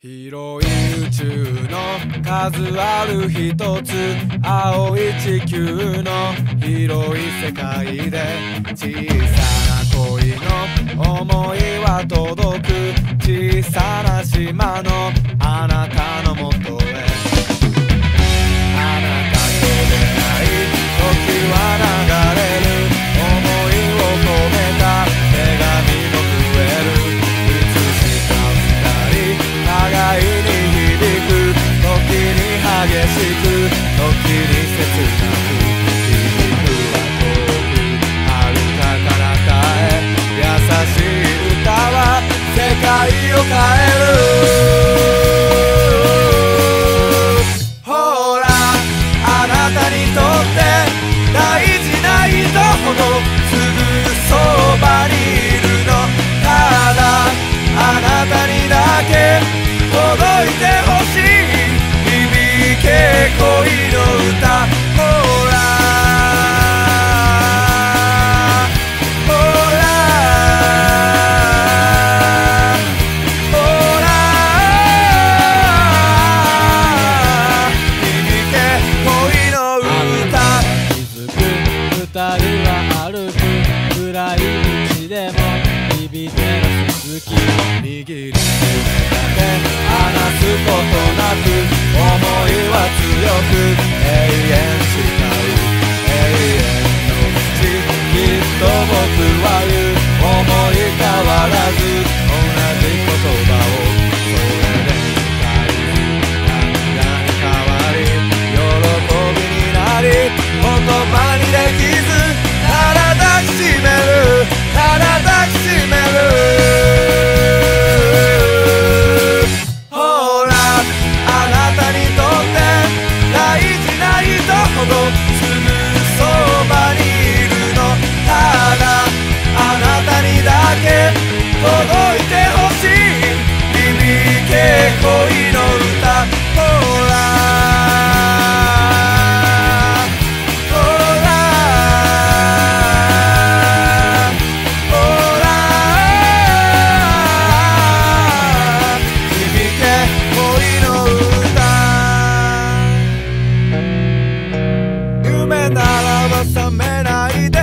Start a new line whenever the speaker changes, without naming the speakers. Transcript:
広い宇宙の数ある一つ青い地球の広い世界で小さな恋の思いは届く小さな島のでも響いてる鈴握りで放すことなく思いは強く永遠誓う永遠のうちきっと僕は言う。思い変わらず。恋の歌ほらほらほら響け恋の歌夢ならば覚めないで